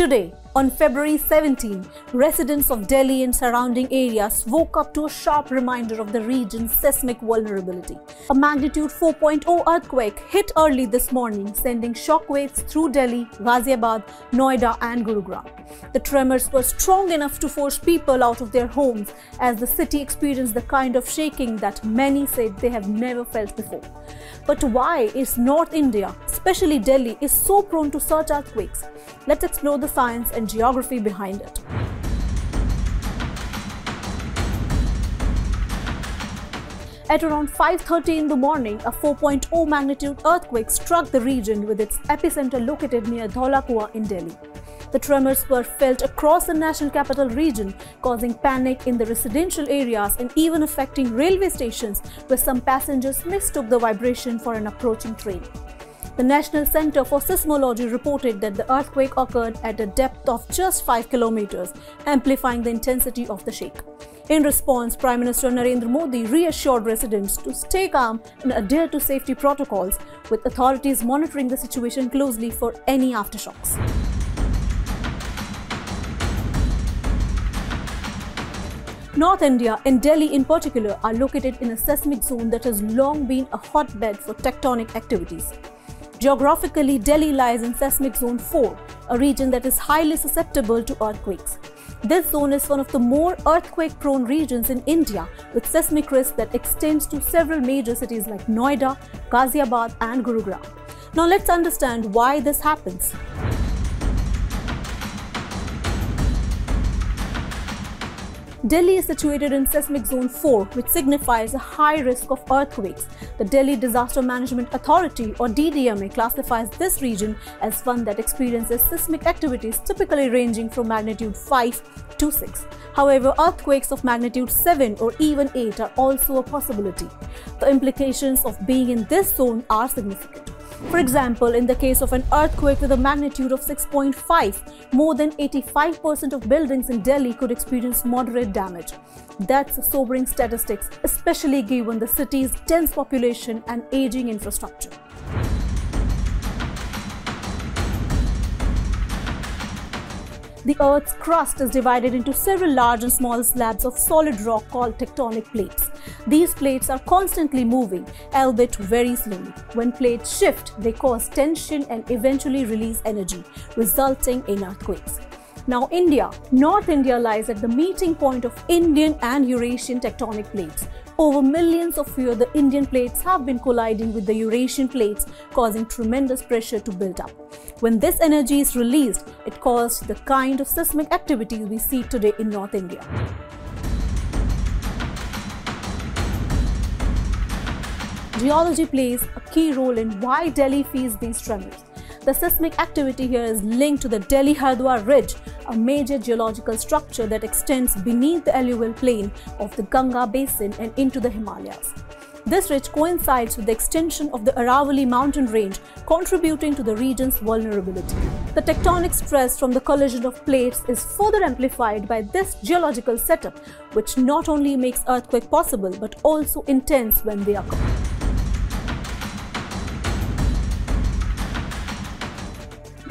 Today, on February 17, residents of Delhi and surrounding areas woke up to a sharp reminder of the region's seismic vulnerability. A magnitude 4.0 earthquake hit early this morning, sending shockwaves through Delhi, Ghaziabad, Noida, and Gurugram. The tremors were strong enough to force people out of their homes as the city experienced the kind of shaking that many said they have never felt before. But why is North India, especially Delhi, is so prone to such earthquakes? Let's explore the science and geography behind it. At around 5.30 in the morning, a 4.0 magnitude earthquake struck the region with its epicenter located near Dhola in Delhi. The tremors were felt across the national capital region, causing panic in the residential areas and even affecting railway stations where some passengers mistook the vibration for an approaching train. The National Center for Seismology reported that the earthquake occurred at a depth of just 5 kilometers, amplifying the intensity of the shake. In response, Prime Minister Narendra Modi reassured residents to stay calm and adhere to safety protocols, with authorities monitoring the situation closely for any aftershocks. North India and Delhi in particular are located in a seismic zone that has long been a hotbed for tectonic activities. Geographically, Delhi lies in seismic zone 4, a region that is highly susceptible to earthquakes. This zone is one of the more earthquake-prone regions in India, with seismic risk that extends to several major cities like Noida, Ghaziabad and Gurugram. Now let's understand why this happens. Delhi is situated in seismic zone 4, which signifies a high risk of earthquakes. The Delhi Disaster Management Authority or DDMA classifies this region as one that experiences seismic activities typically ranging from magnitude 5 to 6. However, earthquakes of magnitude 7 or even 8 are also a possibility. The implications of being in this zone are significant. For example, in the case of an earthquake with a magnitude of 6.5, more than 85% of buildings in Delhi could experience moderate damage. That's sobering statistics, especially given the city's dense population and aging infrastructure. The Earth's crust is divided into several large and small slabs of solid rock called tectonic plates. These plates are constantly moving, albeit very slowly. When plates shift, they cause tension and eventually release energy, resulting in earthquakes. Now, India, North India lies at the meeting point of Indian and Eurasian tectonic plates. Over millions of years, the Indian plates have been colliding with the Eurasian plates, causing tremendous pressure to build up. When this energy is released, it caused the kind of seismic activity we see today in North India. Geology plays a key role in why Delhi feels these tremors. The seismic activity here is linked to the Delhi Hardwar Ridge, a major geological structure that extends beneath the alluvial plain of the Ganga basin and into the Himalayas. This ridge coincides with the extension of the Aravalli mountain range, contributing to the region's vulnerability. The tectonic stress from the collision of plates is further amplified by this geological setup, which not only makes earthquake possible but also intense when they occur.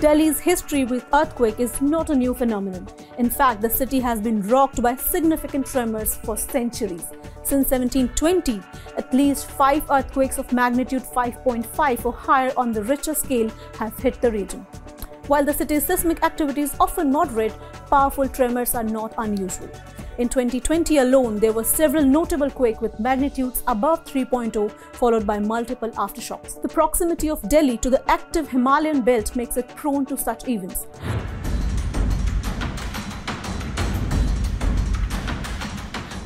Delhi's history with earthquake is not a new phenomenon. In fact, the city has been rocked by significant tremors for centuries. Since 1720, at least five earthquakes of magnitude 5.5 or higher on the Richter scale have hit the region. While the city's seismic activity is often moderate, powerful tremors are not unusual. In 2020 alone, there were several notable quakes with magnitudes above 3.0 followed by multiple aftershocks. The proximity of Delhi to the active Himalayan belt makes it prone to such events.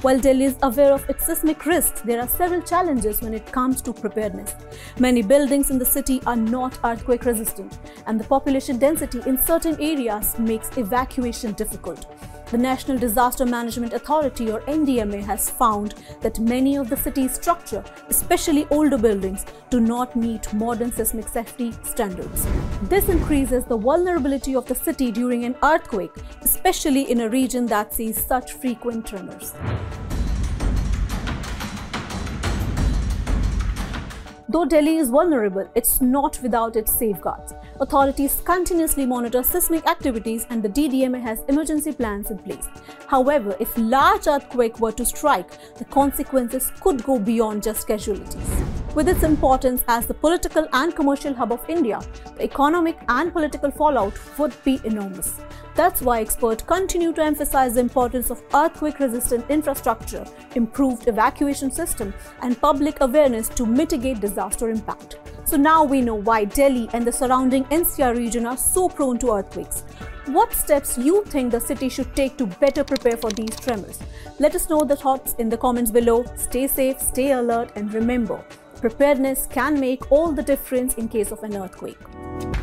While Delhi is aware of its seismic risks, there are several challenges when it comes to preparedness. Many buildings in the city are not earthquake resistant, and the population density in certain areas makes evacuation difficult. The National Disaster Management Authority or NDMA has found that many of the city's structure, especially older buildings, do not meet modern seismic safety standards. This increases the vulnerability of the city during an earthquake, especially in a region that sees such frequent tremors. Though Delhi is vulnerable, it's not without its safeguards. Authorities continuously monitor seismic activities and the DDMA has emergency plans in place. However, if large earthquake were to strike, the consequences could go beyond just casualties. With its importance as the political and commercial hub of India, the economic and political fallout would be enormous. That's why experts continue to emphasize the importance of earthquake-resistant infrastructure, improved evacuation system, and public awareness to mitigate disaster impact. So now we know why Delhi and the surrounding NCR region are so prone to earthquakes. What steps you think the city should take to better prepare for these tremors? Let us know the thoughts in the comments below. Stay safe, stay alert, and remember, preparedness can make all the difference in case of an earthquake.